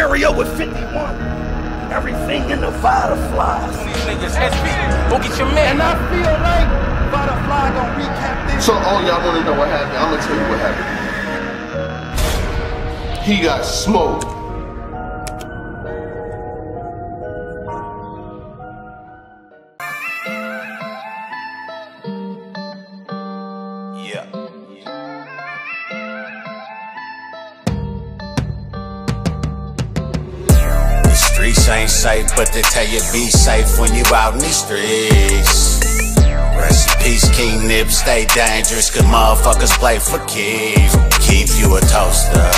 area with 51. Everything in the fireflies. Go get your man. And I feel like Butterfly gonna recap this. So, all y'all want to know what happened? I'm gonna tell you what happened. He got smoked. Ain't safe, but they tell you be safe when you out in the streets. Rest in peace, King Nip, stay dangerous, cause motherfuckers play for. Keep you a toaster.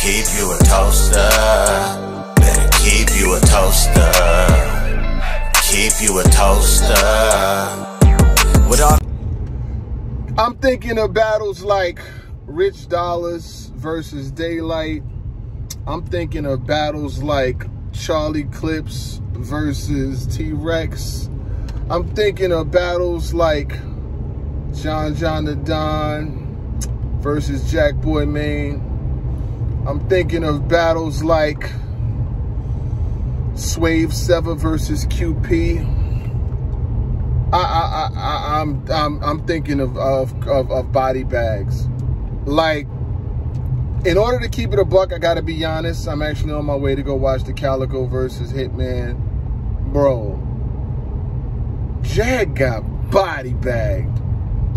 Keep you a toaster. Better keep you a toaster. Keep you a toaster. With all I'm thinking of battles like Rich Dollars versus Daylyt. I'm thinking of battles like Charlie Clips versus T-Rex. I'm thinking of battles like John John Da Don versus Jack Boy Maine. I'm thinking of battles like Swave Sevah versus QP. I, I, I, I'm, I'm, I'm thinking of, of, of, of body bags. Like, in order to keep it a buck, I gotta be honest. I'm actually on my way to go watch the Calicoe versus Hitman. Bro, Jag got body bagged.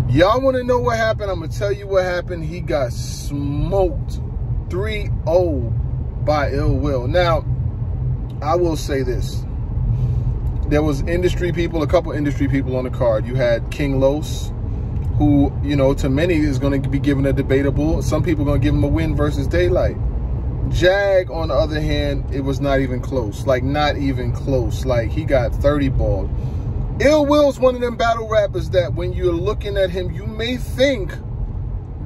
Y'all wanna know what happened? I'm gonna tell you what happened. He got smoked 3-0 by Ill Will. Now, I will say this there was industry people, a couple industry people on the card. You had King Los, who, you know, to many is going to be given a debatable. Some people are going to give him a win versus Daylyt. Jag, on the other hand, it was not even close. Like, not even close. Like, he got 30 ball. Ill Will's one of them battle rappers that when you're looking at him, you may think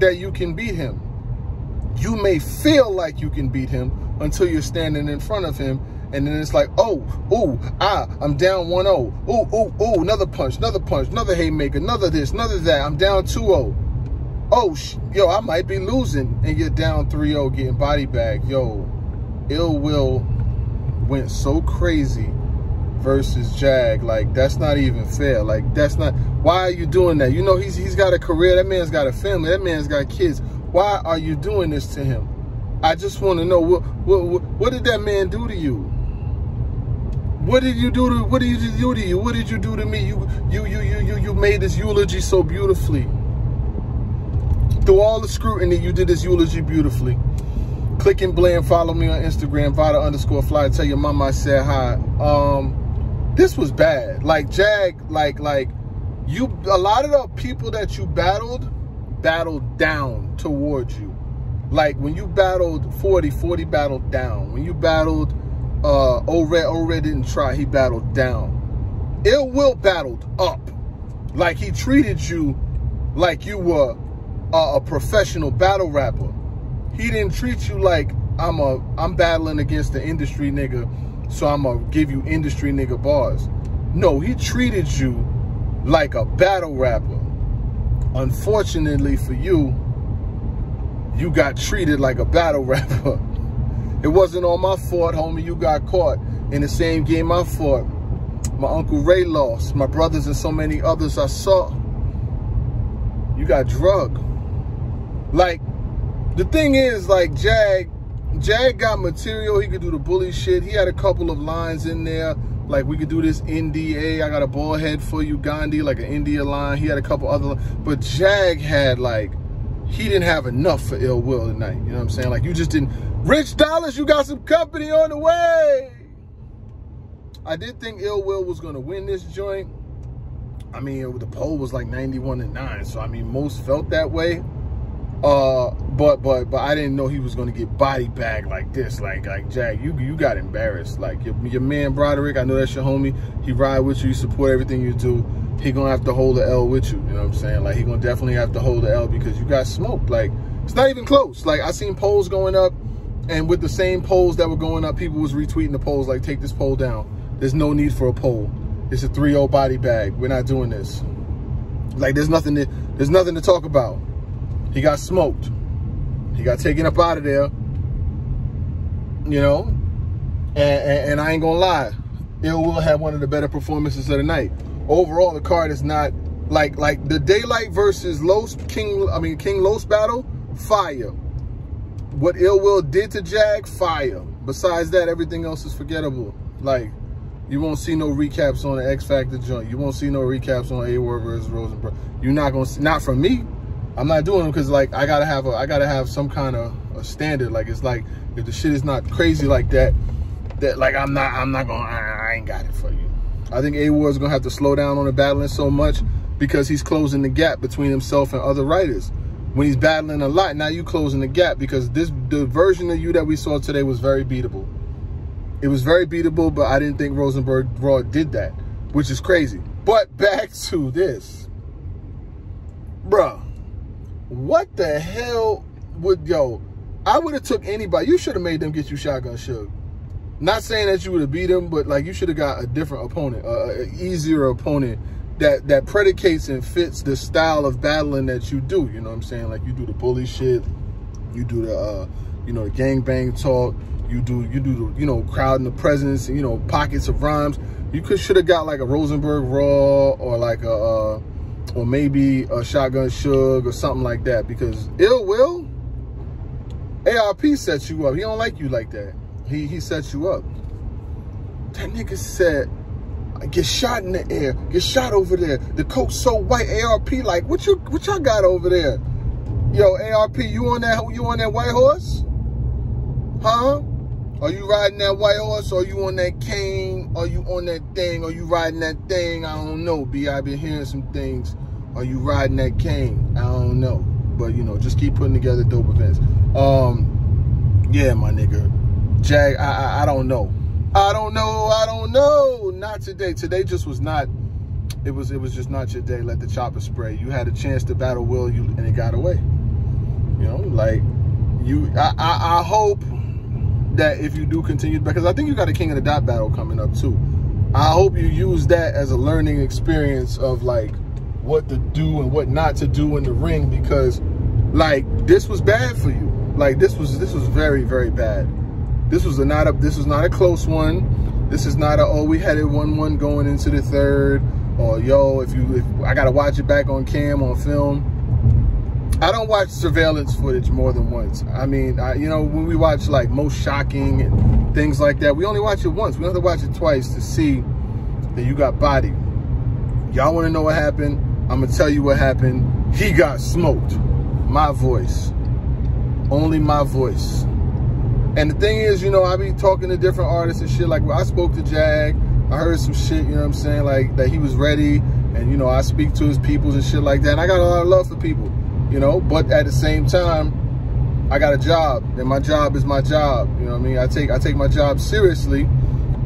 that you can beat him. You may feel like you can beat him until you're standing in front of him and then it's like, oh, ooh, ah, I'm down 1-0. Ooh, ooh, ooh, another punch, another punch, another haymaker, another this, another that. I'm down 2-0. Oh, yo, I might be losing. And you're down 3-0 getting body bag. Yo, Ill Will went so crazy versus Jag. Like, that's not even fair. Like, that's not, why are you doing that? You know, he's he's got a career. That man's got a family. That man's got kids. Why are you doing this to him? I just want to know, what, what, what did that man do to you? What did you do to what did you do to you? What did you do to me? You you you you you you made this eulogy so beautifully. Through all the scrutiny, you did this eulogy beautifully. Click and blend, follow me on Instagram, Vada underscore fly. Tell your mama I said hi. Um, this was bad. Like Jag, like like you a lot of the people that you battled, battled down towards you. Like when you battled 40, 40 battled down. When you battled uh, O-Red, didn't try. He battled down. Ill Will battled up. Like he treated you like you were a, a professional battle rapper. He didn't treat you like I'm a I'm battling against the industry nigga, so I'm gonna give you industry nigga bars. No, he treated you like a battle rapper. Unfortunately for you, you got treated like a battle rapper. It wasn't all my fault, homie. You got caught in the same game I fought. My Uncle Ray lost. My brothers and so many others I saw. You got drugged. Like, the thing is, like, Jag, Jag got material. He could do the bully shit. He had a couple of lines in there. Like, we could do this NDA. I got a ball head for you, Gandhi, like an India line. He had a couple other. But Jag had, like, he didn't have enough for ill will tonight. You know what I'm saying? Like, you just didn't Rich Dollars, you got some company on the way. I did think Ill Will was going to win this joint. I mean, the poll was like 91 to 9. So, I mean, most felt that way. Uh, but but but I didn't know he was gonna get body bagged like this. Like like Jag, you you got embarrassed. Like your, your man Broderick, I know that's your homie. He ride with you, you support everything you do. He gonna have to hold the L with you. You know what I'm saying? Like he gonna definitely have to hold the L because you got smoked. Like it's not even close. Like I seen polls going up and with the same polls that were going up, people was retweeting the polls like, take this poll down. There's no need for a poll. It's a 3-0 body bag. We're not doing this. Like, there's nothing to, there's nothing to talk about. He got smoked. He got taken up out of there. You know, and, and, and I ain't gonna lie, Ill Will had one of the better performances of the night. Overall, the card is not like like the Daylyt versus Los King. I mean King Los battle, fire. What Ill Will did to Jag, fire. Besides that, everything else is forgettable. Like you won't see no recaps on the X Factor joint. You won't see no recaps on A Ward versus Rosenberg. You're not gonna see, not from me. I'm not doing them because like I gotta have a I gotta have some kind of a standard. Like it's like if the shit is not crazy like that, that like I'm not I'm not gonna I, I ain't got it for you. I think A Ward's gonna have to slow down on the battling so much because he's closing the gap between himself and other writers. When he's battling a lot, now you closing the gap because this the version of you that we saw today was very beatable. It was very beatable, but I didn't think Rosenberg Raw did that, which is crazy. But back to this. Bruh, what the hell would, yo, I would have took anybody. You should have made them get you Shotgun Suge. Not saying that you would have beat him, but like you should have got a different opponent, uh, an easier opponent that that predicates and fits the style of battling that you do. You know what I'm saying? Like you do the bully shit, you do the, uh, you know, the gang bang talk, you do you do the, you know crowd in the presence, you know pockets of rhymes. You could should have got like a Rosenberg Raw or like a uh, or maybe a Shotgun Suge or something like that because Ill Will ARP sets you up. He don't like you like that. He he sets you up. That nigga said get shot in the air, get shot over there. The coat so white, ARP like what you what y'all got over there? Yo, ARP, you on that you on that white horse? Huh? Are you riding that white horse? Are you on that cane? Are you on that thing? Are you riding that thing? I don't know, B. I've been hearing some things. Are you riding that cane? I don't know. But, you know, just keep putting together dope events. Um, yeah, my nigga. Jag, I, I, I don't know. I don't know. I don't know. Not today. Today just was not, it was it was just not your day. Let the chopper spray. You had a chance to battle Will, you and it got away. You know, like, you, I, I, I hope that if you do continue, because I think you got a King of the Dot battle coming up too. I hope you use that as a learning experience of like what to do and what not to do in the ring because like this was bad for you. Like this was this was very very bad. This was a not a this was not a close one. This is not a oh we had it one one going into the third or yo if you if I gotta watch it back on cam on film I don't watch surveillance footage more than once. I mean, I, you know, when we watch like most shocking and things like that, we only watch it once. We don't have to watch it twice to see that you got body. Y'all want to know what happened? I'm going to tell you what happened. He got smoked. My voice. Only my voice. And the thing is, you know, I be talking to different artists and shit. Like, I spoke to Jag. I heard some shit, you know what I'm saying? Like, that he was ready. And, you know, I speak to his peoples and shit like that. And I got a lot of love for people you know, but at the same time, I got a job and my job is my job. You know what I mean? I take I take my job seriously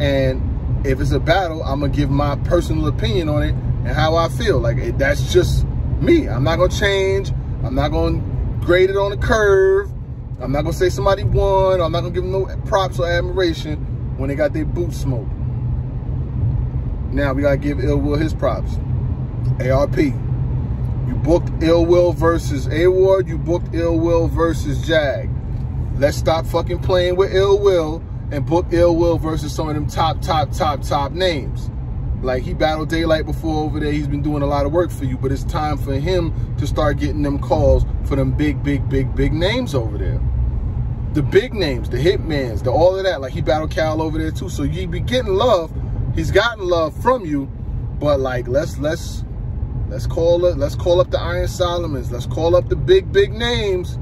and if it's a battle, I'm gonna give my personal opinion on it and how I feel. Like that's just me. I'm not gonna change. I'm not gonna grade it on a curve. I'm not gonna say somebody won. I'm not gonna give them no props or admiration when they got their boots smoked. Now we gotta give Ill Will his props. ARP. You booked Ill Will versus A Ward. You booked Ill Will versus Jag. Let's stop fucking playing with Ill Will and book Ill Will versus some of them top, top, top, top names. Like he battled Daylyt before over there. He's been doing a lot of work for you, but it's time for him to start getting them calls for them big, big, big, big names over there. The big names, the hitmans, the all of that. Like he battled Cal over there too. So you be getting love. He's gotten love from you, but like let's let's Let's call it. Let's call up the Iron Solomons. Let's call up the big, big names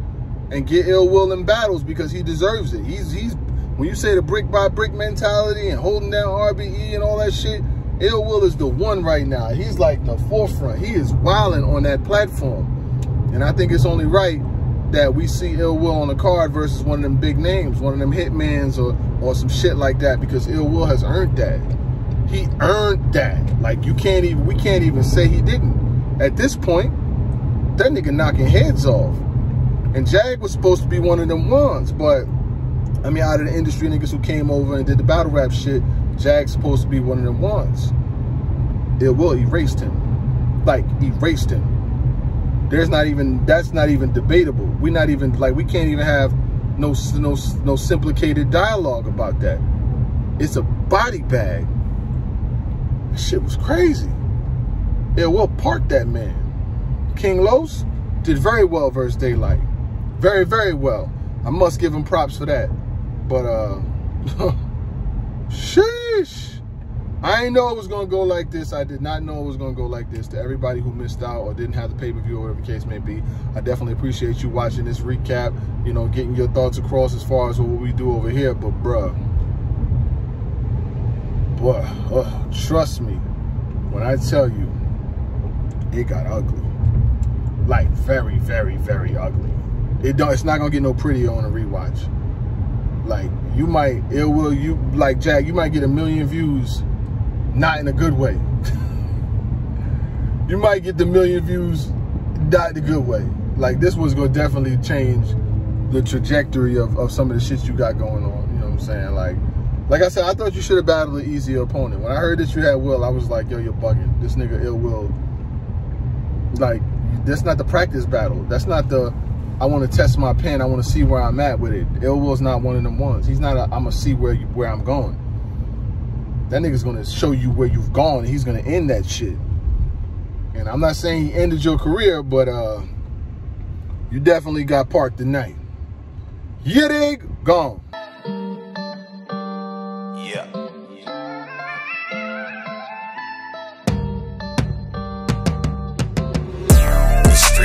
and get ill will in battles because he deserves it. He's he's when you say the brick by brick mentality and holding down RBE and all that shit, Ill Will is the one right now. He's like the forefront. He is wilding on that platform. And I think it's only right that we see Ill Will on the card versus one of them big names, one of them hitmans or or some shit like that because Ill Will has earned that. He earned that. Like you can't even we can't even say he didn't. At this point, that nigga knocking heads off. And Jag was supposed to be one of them ones, but I mean out of the industry niggas who came over and did the battle rap shit, Jag's supposed to be one of them ones. Ill Will erased him. Like erased him. There's not even that's not even debatable. We're not even like we can't even have no no no simplicated dialogue about that. It's a body bag. That shit was crazy. Ill Will park that man. King Los did very well versus Daylyt. Very, very well. I must give him props for that. But uh sheesh. I didn't know it was gonna go like this. I did not know it was gonna go like this. To everybody who missed out or didn't have the pay-per-view or whatever the case may be, I definitely appreciate you watching this recap, you know, getting your thoughts across as far as what we do over here. But bruh, boy, uh, trust me, when I tell you, it got ugly. Like very, very, very ugly. It don't it's not gonna get no prettier on a rewatch. Like you might it will you like Jack, you might get a million views not in a good way. you might get the million views not the good way. Like this was gonna definitely change the trajectory of, of some of the shit you got going on. You know what I'm saying? Like like I said, I thought you should have battled an easier opponent. When I heard that you had Will, I was like, yo, you're bugging. This nigga ill will. Like, that's not the practice battle. That's not the I want to test my pen. I want to see where I'm at with it. Ill Will's not one of them ones. He's not a, I'm gonna see where you, where I'm going. That nigga's gonna show you where you've gone. he's gonna end that shit. And I'm not saying he ended your career, but uh, you definitely got parked tonight. You dig? Gone.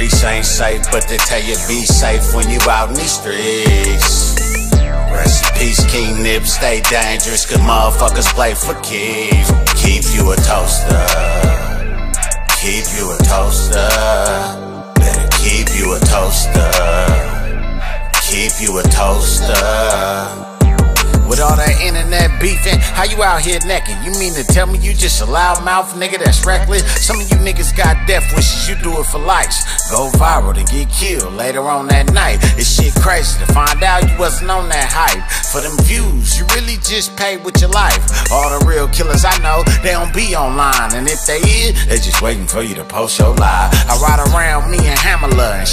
Streets ain't safe, but they tell you be safe when you out in these streets. Rest in peace, King Nip, stay dangerous, cause motherfuckers play for keys. Keep you a toaster. Keep you a toaster. Better keep you a toaster. Keep you a toaster. With all that internet beefing, how you out here necking? You mean to tell me you just a loudmouth nigga that's reckless? Some of you niggas got death wishes, you do it for likes. Go viral to get killed later on that night. It's shit crazy to find out you wasn't on that hype. For them views, you really just paid with your life. All the real killers I know, they don't be online. And if they is, they just waiting for you to post your lie. I ride around me and Hammerla and